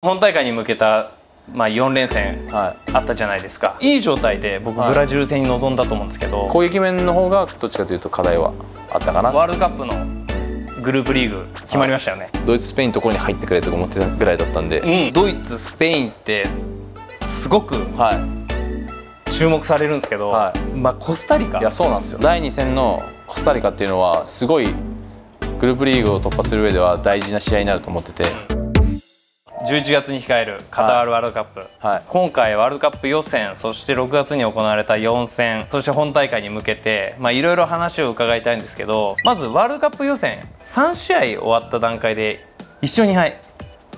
本大会に向けた、まあ、4連戦はあったじゃないですか、い、い状態で僕はい。ブラジル戦に臨んだと思うんですけど、い、攻撃面の方がどっちかというと課題はあったかな。ワールドカップのグループリーグ決まりましたよね、ドイツスペインのところに入ってくれとか思ってたぐらいだったんで、うん、ドイツスペインってすごくはい。注目されるんですけど、はまあ、コスタリカ？いやそうなんですよ。第2戦のコスタリカっていうのはすごいグループリーグを突破する上では大事な試合になると思ってて、11月に控えるカタールワールドカップ、はい。今回ワールドカップ予選そして6月に行われた4戦そして本大会に向けてまあいろいろ話を伺いたいんですけどまずワールドカップ予選3試合終わった段階で1勝2敗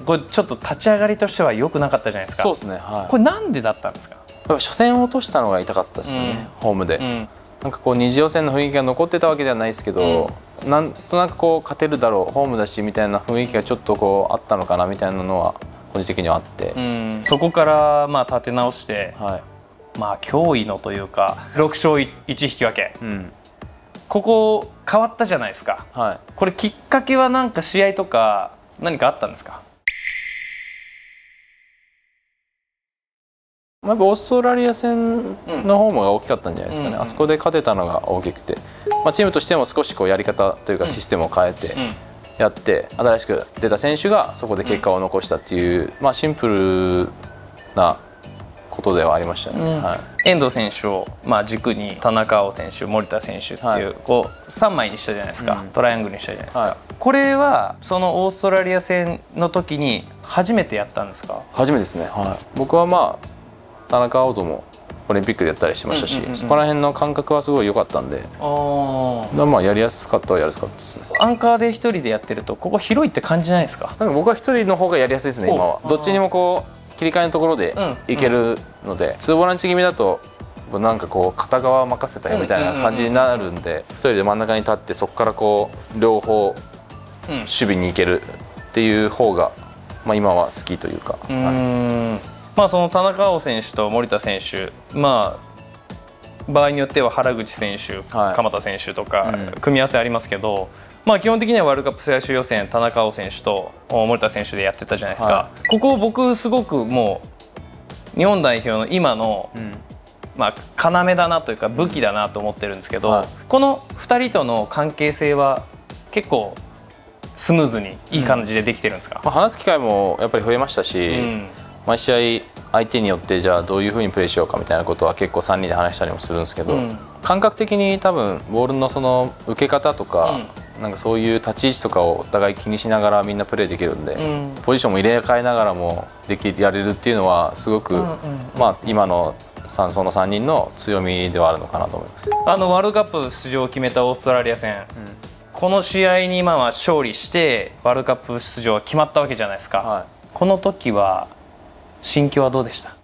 これちょっと立ち上がりとしては良くなかったじゃないですか。そうですねはい。これなんでだったんですか、初戦を落としたのが痛かったですよね、ホームで、うん。なんかこう二次予選の雰囲気が残ってたわけではないですけど、なんとなくこう勝てるだろうホームだしみたいな雰囲気がちょっとこうあったのかなみたいなのは個人的にはあって、うん、そこからまあ立て直して、はい、まあ驚異のというか6勝1引き分け。うん、ここ変わったじゃないですか。はい。これきっかけは何か試合とか何かあったんですか？まあやっぱオーストラリア戦の方もが大きかったんじゃないですかね、うんあそこで勝てたのが大きくて、まあ、チームとしても少しこうやり方というかシステムを変えてうんやって、新しく出た選手がそこで結果を残したっていう、まあ、シンプルなことではありましたね。うん。はい。遠藤選手を、まあ、軸に田中碧選手森田選手っていう,、はい。こう3枚にしたじゃないですか、うん。トライアングルにしたじゃないですか、はい。これはそのオーストラリア戦の時に初めてやったんですか？初めてですね、はい、僕はまあ田中碧ともオリンピックでやったりしてましたし、うんうんうんうん。そこら辺の感覚はすごい良かったんで。だからまあやりやすかったはやりやすかったですね。アンカーで一人でやってるとここ広いって感じないですか？僕は一人の方がやりやすいですね今は。どっちにもこう切り替えのところでうん。いけるので、ツーボランチ気味だとなんかこう片側任せたよみたいな感じになるんで一人で真ん中に立ってそこからこう両方うん。守備に行けるっていう方が、まあ、今は好きというか、うーんまあその田中碧選手と森田選手まあ場合によっては原口選手、はい。鎌田選手とかうん。組み合わせありますけど、まあ基本的にはワールドカップ最終予選田中碧選手とお森田選手でやってたじゃないですか、はここ僕すごくもう日本代表の今の、うん。まあ、要だなというか武器だなと思ってるんですけど、はい。この2人との関係性は結構スムーズにいい感じでできてるんですか、まあ、話す機会もやっぱり増えましたし、うん毎試合相手によってじゃあどういうふうにプレーしようかみたいなことは結構3人で話したりもするんですけど、うん。感覚的に多分ボールのその受け方とか、なんかそういう立ち位置とかをお互い気にしながらみんなプレーできるんで、うん。ポジションも入れ替えながらもできやれるっていうのはすごく、うんうんまあ、今のさその3人の強みではあるのかなと思います。あのワールドカップ出場を決めたオーストラリア戦、この試合に今は勝利してワールドカップ出場が決まったわけじゃないですか、はこの時は心境はどうでした？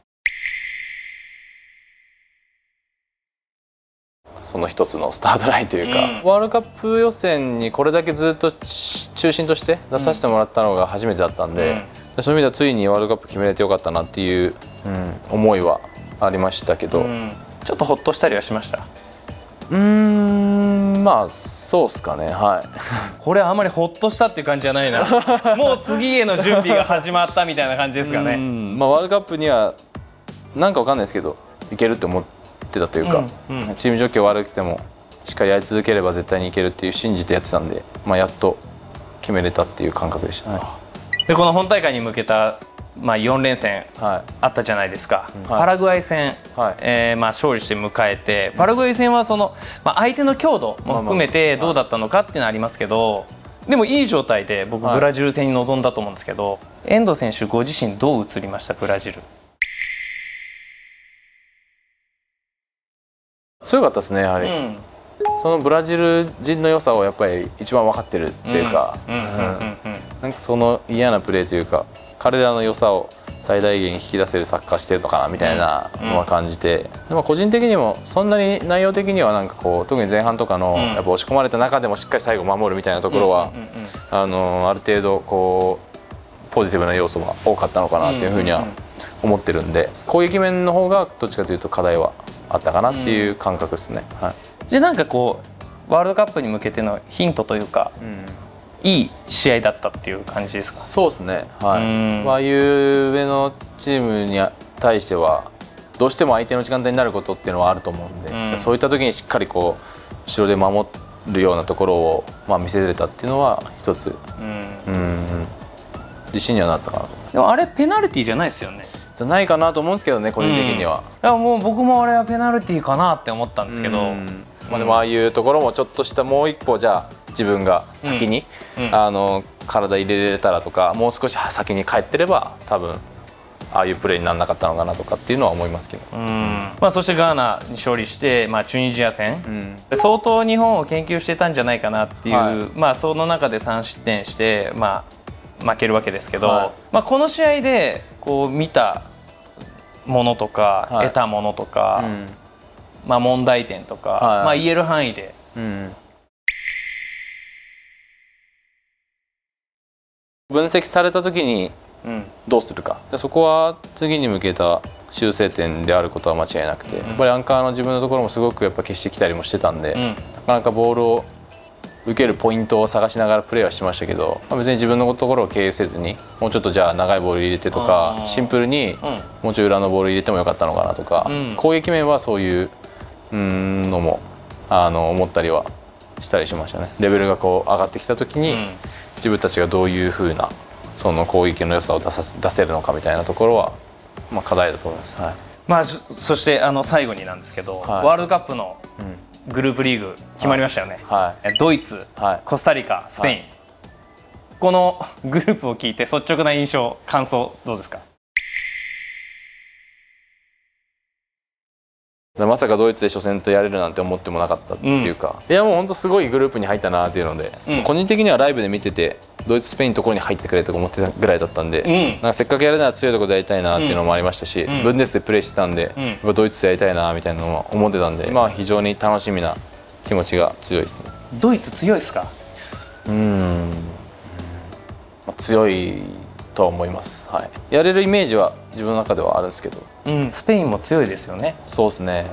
その一つのスタートラインというか、うん。ワールドカップ予選にこれだけずっとち中心として出させてもらったのが初めてだったんで、そういう意味ではついにワールドカップ決めれてよかったなっていう、うん思いはありましたけど、ううん。ちょっとほっとしたりはしました？ーんまあそうっすかねはい。これあんまりほっとしたっていう感じじゃないな もう次への準備が始まったみたいな感じですかうねんまあ、ワールドカップにはなんかわかんないですけどいけるって思ってたというか、うんうんチーム状況悪くてもしっかりやり続ければ絶対にいけるっていう信じてやってたんで、まあ、やっと決めれたっていう感覚でしたね。でこの本大会に向けた、まあ、4連戦はい。あったじゃないですか、はい。パラグアイ戦、はい。えーまあ、勝利して迎えてパラグアイ戦はその、まあ、相手の強度も含めてどうだったのかっていうのはありますけど、でもいい状態で僕はい。ブラジル戦に臨んだと思うんですけど、遠藤選手ご自身どう映りました？ブラジル。強かったですねやはり、うん。そのブラジル人の良さをやっぱり一番分かってるっていうか、なんかその嫌なプレーというか彼らの良さを最大限引き出せるサッカーしてるのかなみたいなのは感じて、でも個人的にもそんなに内容的にはなんかこう特に前半とかのん。やっぱ押し込まれた中でもしっかり最後守るみたいなところは、うんうんうん。あのある程度こうポジティブな要素は多かったのかなっていうふうには思ってるんで攻撃面の方がどっちかというと課題はあったかなっていう感覚ですね。はい。じゃあなんかこうワールドカップに向けてのヒントというかうんいい試合だったっていう感じですか？そうですね。はい。あああいう上のチームに対してはどうしても相手の時間帯になることっていうのはあると思うんで、うん。そういった時にしっかりこう後ろで守るようなところを、まあ、見せれたっていうのは一つ。うん。うん自信にはなったかな。とでもあれペナルティーじゃないですよね。じゃないかなと思うんですけどね個人的には。いやもう僕もあれはペナルティーかなって思ったんですけど、うん。まあ、でもああいうところもちょっとしたもう一歩じゃあ自分が先に、うん。うん。あの体入れれたらとかもう少し先に帰ってれば多分ああいうプレーにならなかったのかなとかっていうのは思いますけど。うん。まあ、そしてガーナに勝利して、まあ、チュニジア戦、うん。相当日本を研究してたんじゃないかなっていう、はい。まあ、その中で3失点して、まあ、負けるわけですけど、はい。まあ、この試合でこう見たものとか、はい。得たものとか、うん。まあ、問題点とか、はい。まあ、言える範囲でうん分析された時にうん。どうするか。でそこは次に向けた修正点であることは間違いなくて、やっぱりアンカーの自分のところもすごくやっぱ消してきたりもしてたんで、うん。なかなかボールを受けるポイントを探しながらプレーはしましたけど、まあ別に自分のところを経由せずにもうちょっとじゃあ長いボール入れてとあかー。シンプルにうん。もうちょい裏のボール入れてもよかったのかなとか、うん。攻撃面はそういううーんのもあの思ったりはしたりしましたね。レベルがこう上がってきた時に、うん自分たちがどういう風なその攻撃の良さを出させ出せるのかみたいなところは、まあ、課題だと思います。はい。まあ、そそしてあの最後になんですけど、はい。ワールドカップのうんグループリーグ決まりましたよね、はい。えドイツ、はい。コスタリカスペイン、はこのグループを聞いて率直な印象感想どうですか？まさかドイツで初戦とやれるなんて思ってもなかったっていうか、いやもう本当すごいグループに入ったなっていうので、うん。個人的にはライブで見ててドイツスペインのところに入ってくれとか思ってたぐらいだったんで、うん。なんかせっかくやるなら強いところでやりたいなっていうのもありましたし、ん。ブンデスでプレーしてたんで、うんドイツでやりたいなみたいなのも思ってたんで、まあ非常に楽しみな気持ちが強いですね。ドイツ強いですか？うーん、まあ、強いとは思います、はい、やれるイメージは自分の中ではあるんですけど。うん。スペインも強いですよね。そうですね。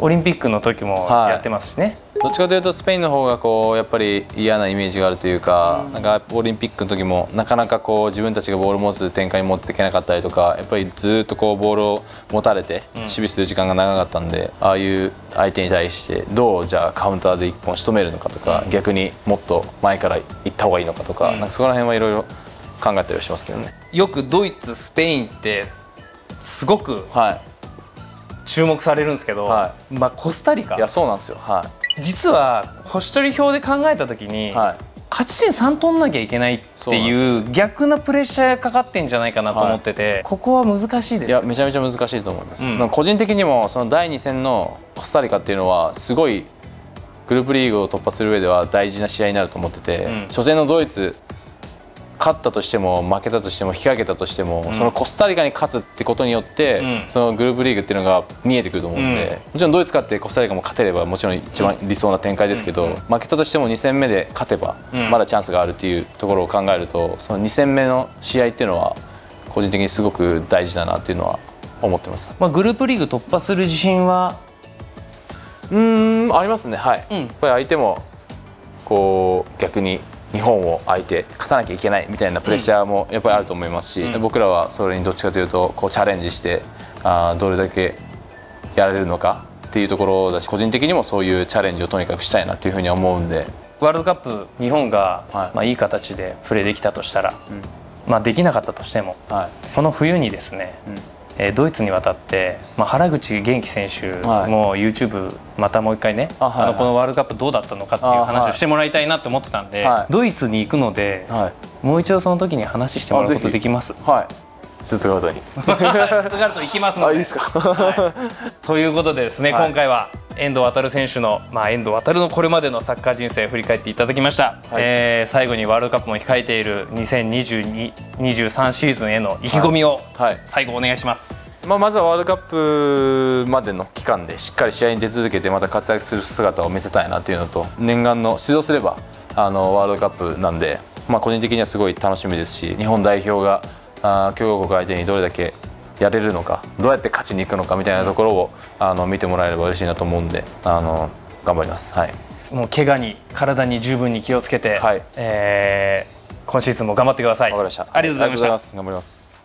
オリンピックの時もはい。やってますしね、どっちかというとスペインの方がこうやっぱり嫌なイメージがあるというか、なんかオリンピックの時もなかなかこう自分たちがボールを持つ展開に持っていけなかったりとかやっぱりずっとこうボールを持たれて守備する時間が長かったんで、ああいう相手に対してどうじゃあカウンターで一本仕留めるのかとか、逆にもっと前から行った方がいいのかとか,、なんかそこら辺はいろいろ考えたりはしますけどね。よくドイツスペインってすごくはい。注目されるんですけど、はまあ、コスタリカ。いやそうなんですよ。は実は星取り表で考えた時に、い、はい。勝ち点3取んなきゃいけないっていう逆なプレッシャーかかってんじゃないかなと思ってて、ここは難しいです。よいやめちゃめちゃ難しいと思います、うん。個人的にもその第2戦のコスタリカっていうのはすごいグループリーグを突破する上では大事な試合になると思ってて、うん。初戦のドイツ勝ったとしても負けたとしても引き分けたとしても、そのコスタリカに勝つってことによって、うん。そのグループリーグっていうのが見えてくると思うんで、もちろんドイツ勝ってコスタリカも勝てればもちろん一番理想な展開ですけど、負けたとしても2戦目で勝てばうん。まだチャンスがあるっていうところを考えるとその2戦目の試合っていうのは個人的にすごく大事だなっていうのは思ってます。まあ、グループリーグ突破する自信は？うーんありますね。はい、うん。やっぱり相手もこう逆に日本を相手勝たなきゃいけないみたいなプレッシャーもやっぱりあると思いますし、うん。僕らはそれにどっちかというとこうチャレンジしてあーどれだけやられるのかっていうところだし個人的にもそういうチャレンジをとにかくしたいなっていうふうには思うんで。ワールドカップ日本が、はい。いまあ、いい形でプレーできたとしたら、まあ、できなかったとしてもはい。この冬にですね、えードイツに渡って、まあ、原口元気選手はい。も YouTube またもう一回ね、あはいあのこのワールドカップどうだったのかっていうあ話をはいしてもらいたいなって思ってたんで、はい。ドイツに行くので、はい。もう一度その時に話してもらうことできます。はい。ずっとごとに。シュツットガルト行きますので。あいいですか。はい。ということでですね、はい。今回は遠藤航選手の、まあ、遠藤航のこれまでのサッカー人生を振り返っていただきました、えー最後にワールドカップも控えている2022-23シーズンへの意気込みをはい。最後お願いします。まあ、まずはワールドカップまでの期間でしっかり試合に出続けてまた活躍する姿を見せたいなっていうのと念願の出場すればあのワールドカップなんで、まあ、個人的にはすごい楽しみですし日本代表が強豪国相手にどれだけやれるのかどうやって勝ちに行くのかみたいなところをあの見てもらえれば嬉しいなと思うんであの頑張ります。はい。もう怪我に体に十分に気をつけて、はい。えー今シーズンも頑張ってください。わかりました。ありがとうございました。す。頑張ります。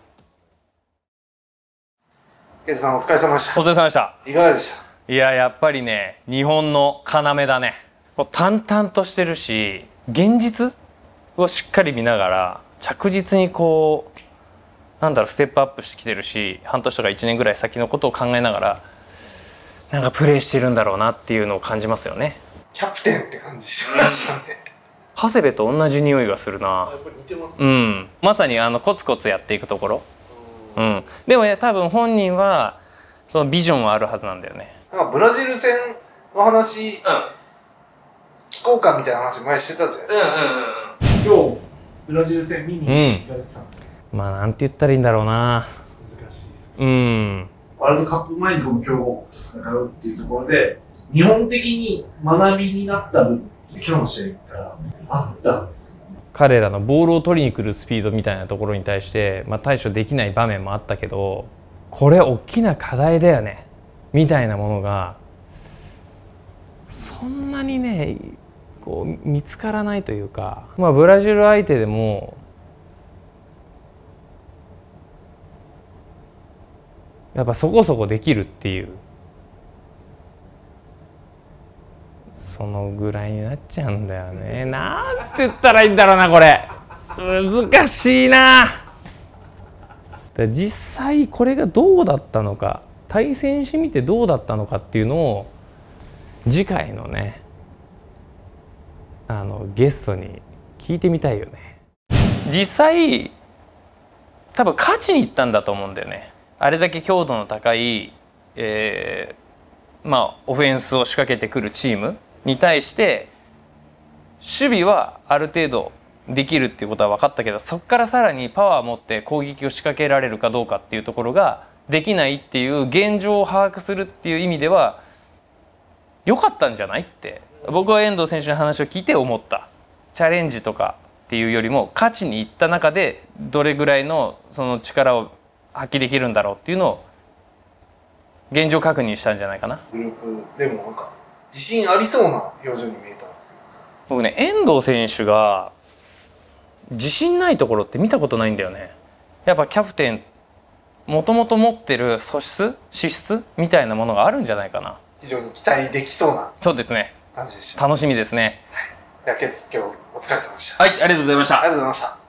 ケイトさんお疲れ様でした。お疲れ様でした。いかがでした？いややっぱりね日本の要だねこう淡々としてるし現実をしっかり見ながら着実にこうなんだろうステップアップしてきてるし半年とか1年ぐらい先のことを考えながらなんかプレーしてるんだろうなっていうのを感じますよね。キャプテンって感じしましたね。長谷部と同じ匂いがするな。やっぱり似てますうん。まさにあのコツコツやっていくところ。うん。でもね多分本人はそのビジョンはあるはずなんだよね。なんかブラジル戦の話うん。聞こうかみたいな話前してたじゃないですか、うんうんうん今日ブラジル戦見にうん行かれてたんですけまあなんて言ったらいいんだろうな。ど、難しいですうん。ワールドカップ前にこの強豪国と戦うっていうところで日本的に学びになった部分って今日の試合からあったんですか？彼らのボールを取りに来るスピードみたいなところに対して、まあ、対処できない場面もあったけどこれ大きな課題だよね。みたいなものがそんなにねこう見つからないというか、まあ、ブラジル相手でもやっぱそこそこできるっていう。そのぐらいになっちゃうんだよね。なんて言ったらいいんだろうなこれ。難しいな。実際これがどうだったのか対戦してみてどうだったのかっていうのを次回のねあのゲストに聞いてみたいよね。実際多分勝ちに行ったんだと思うんだよね。あれだけ強度の高い、えーまあオフェンスを仕掛けてくるチームに対して守備はある程度できるっていうことは分かったけどそこからさらにパワーを持って攻撃を仕掛けられるかどうかっていうところができないっていう現状を把握するっていう意味では良かったんじゃないって僕は遠藤選手の話を聞いて思った。チャレンジとかっていうよりも勝ちに行った中でどれぐらいのその力を発揮できるんだろうっていうのを現状確認したんじゃないかな。グループでもなんか自信ありそうな表情に見えたんですけど。僕ね遠藤選手が自信ないところって見たことないんだよね。やっぱキャプテンもともと持ってる素質資質みたいなものがあるんじゃないかな。非常に期待できそうなそうですね。楽しみですね。い。やケイト今日お疲れ様でした。はいありがとうございました。ありがとうございました